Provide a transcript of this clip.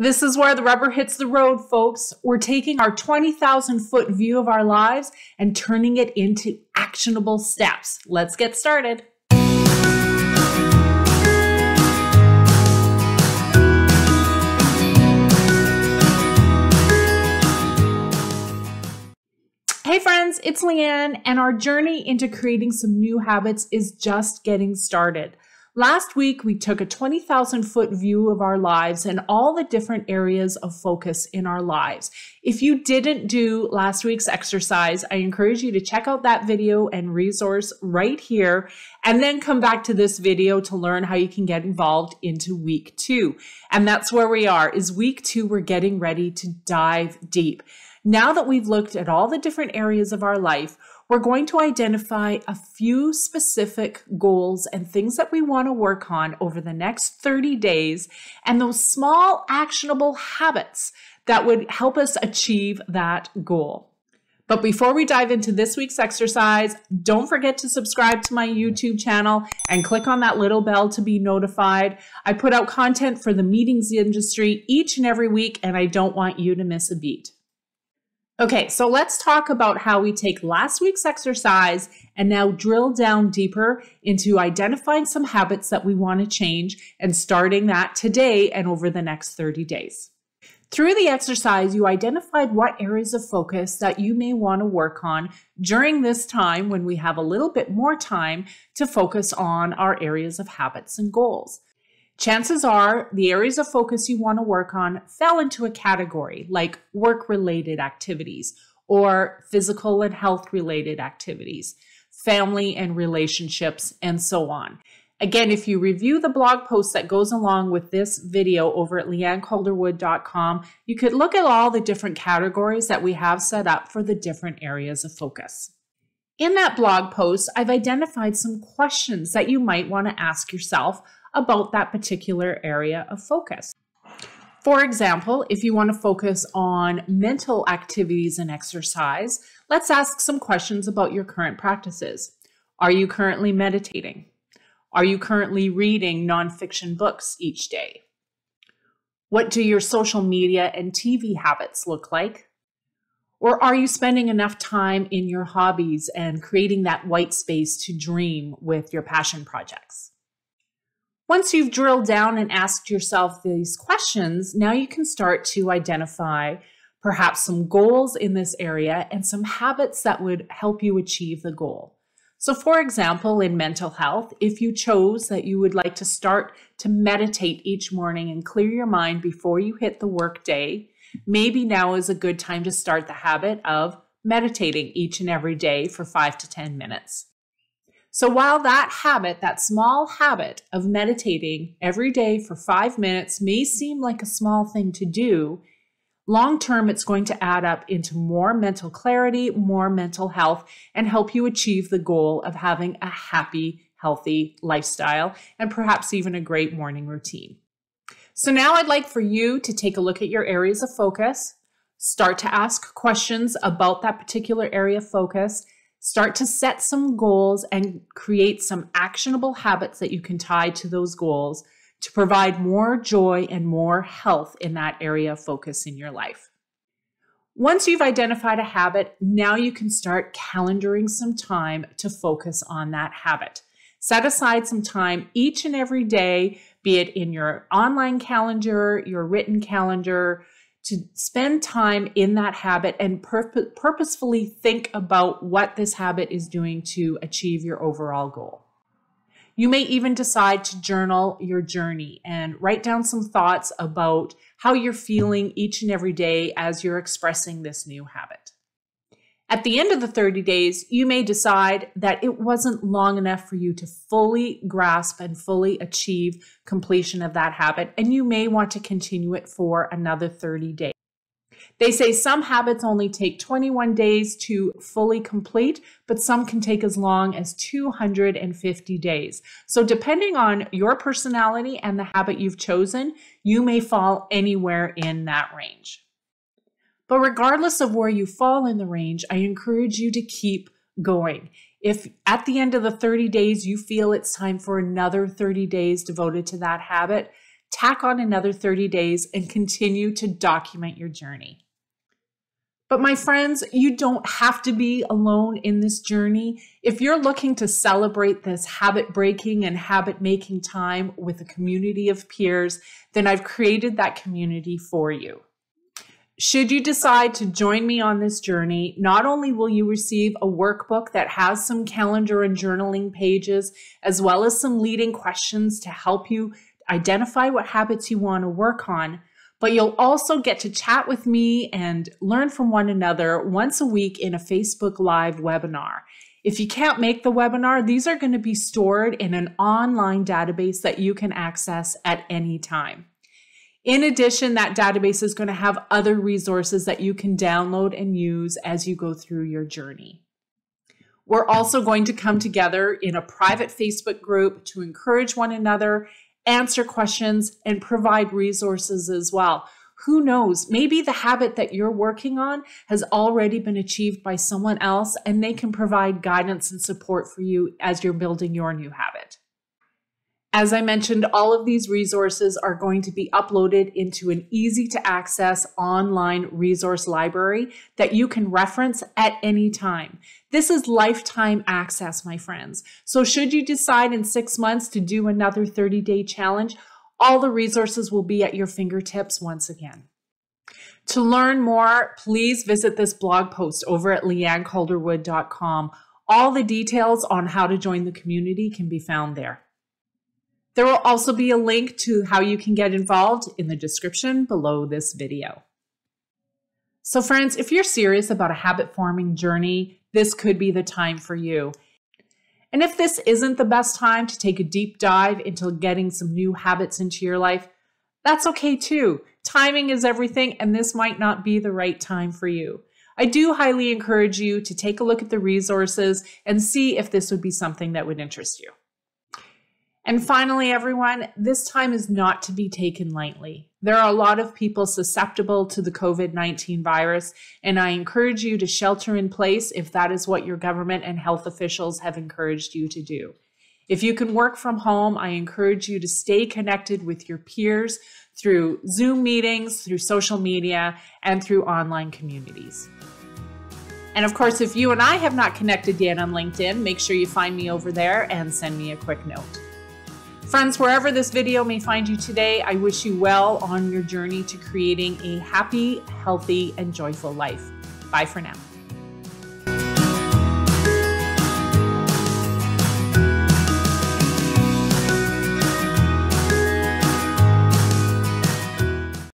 This is where the rubber hits the road, folks. We're taking our 20,000 foot view of our lives and turning it into actionable steps. Let's get started. Hey friends, it's Leanne, and our journey into creating some new habits is just getting started. Last week, we took a 20,000 foot view of our lives and all the different areas of focus in our lives. If you didn't do last week's exercise, I encourage you to check out that video and resource right here, and then come back to this video to learn how you can get involved into week two. And that's where we are, is week two, we're getting ready to dive deep. Now that we've looked at all the different areas of our life, we're going to identify a few specific goals and things that we want to work on over the next 30 days and those small actionable habits that would help us achieve that goal. But before we dive into this week's exercise, don't forget to subscribe to my YouTube channel and click on that little bell to be notified. I put out content for the meetings industry each and every week, and I don't want you to miss a beat. Okay, so let's talk about how we take last week's exercise and now drill down deeper into identifying some habits that we want to change and starting that today and over the next 30 days. Through the exercise, you identified what areas of focus that you may want to work on during this time when we have a little bit more time to focus on our areas of habits and goals chances are the areas of focus you want to work on fell into a category like work related activities or physical and health related activities, family and relationships, and so on. Again, if you review the blog post that goes along with this video over at leannecalderwood.com, you could look at all the different categories that we have set up for the different areas of focus. In that blog post, I've identified some questions that you might want to ask yourself about that particular area of focus. For example, if you want to focus on mental activities and exercise, let's ask some questions about your current practices. Are you currently meditating? Are you currently reading nonfiction books each day? What do your social media and TV habits look like? Or are you spending enough time in your hobbies and creating that white space to dream with your passion projects? Once you've drilled down and asked yourself these questions, now you can start to identify perhaps some goals in this area and some habits that would help you achieve the goal. So, for example, in mental health, if you chose that you would like to start to meditate each morning and clear your mind before you hit the work day, maybe now is a good time to start the habit of meditating each and every day for five to 10 minutes. So while that habit, that small habit of meditating every day for five minutes may seem like a small thing to do, long term, it's going to add up into more mental clarity, more mental health, and help you achieve the goal of having a happy, healthy lifestyle and perhaps even a great morning routine. So now I'd like for you to take a look at your areas of focus, start to ask questions about that particular area of focus Start to set some goals and create some actionable habits that you can tie to those goals to provide more joy and more health in that area of focus in your life. Once you've identified a habit, now you can start calendaring some time to focus on that habit. Set aside some time each and every day, be it in your online calendar, your written calendar, to spend time in that habit and pur- purposefully think about what this habit is doing to achieve your overall goal. You may even decide to journal your journey and write down some thoughts about how you're feeling each and every day as you're expressing this new habit. At the end of the 30 days, you may decide that it wasn't long enough for you to fully grasp and fully achieve completion of that habit, and you may want to continue it for another 30 days. They say some habits only take 21 days to fully complete, but some can take as long as 250 days. So, depending on your personality and the habit you've chosen, you may fall anywhere in that range. But regardless of where you fall in the range, I encourage you to keep going. If at the end of the 30 days you feel it's time for another 30 days devoted to that habit, tack on another 30 days, and continue to document your journey. But my friends, you don't have to be alone in this journey. If you're looking to celebrate this habit breaking and habit making time with a community of peers, then I've created that community for you. Should you decide to join me on this journey, not only will you receive a workbook that has some calendar and journaling pages, as well as some leading questions to help you identify what habits you want to work on, but you'll also get to chat with me and learn from one another once a week in a Facebook Live webinar. If you can't make the webinar, these are going to be stored in an online database that you can access at any time. In addition, that database is going to have other resources that you can download and use as you go through your journey. We're also going to come together in a private Facebook group to encourage one another answer questions, and provide resources as well. Who knows? Maybe the habit that you're working on has already been achieved by someone else and they can provide guidance and support for you as you're building your new habit. As I mentioned, all of these resources are going to be uploaded into an easy to access online resource library that you can reference at any time. This is lifetime access, my friends. So should you decide in six months to do another 30 day challenge, all the resources will be at your fingertips once again. To learn more, please visit this blog post over at leannecalderwood.com. All the details on how to join the community can be found there. There will also be a link to how you can get involved in the description below this video. So friends, if you're serious about a habit forming journey, this could be the time for you. And if this isn't the best time to take a deep dive into getting some new habits into your life, that's okay too. Timing is everything, and this might not be the right time for you. I do highly encourage you to take a look at the resources and see if this would be something that would interest you. And finally, everyone, this time is not to be taken lightly. There are a lot of people susceptible to the COVID 19 virus, and I encourage you to shelter in place if that is what your government and health officials have encouraged you to do. If you can work from home, I encourage you to stay connected with your peers through Zoom meetings, through social media, and through online communities. And of course, if you and I have not connected yet on LinkedIn, make sure you find me over there and send me a quick note. Friends, wherever this video may find you today, I wish you well on your journey to creating a happy, healthy, and joyful life. Bye for now.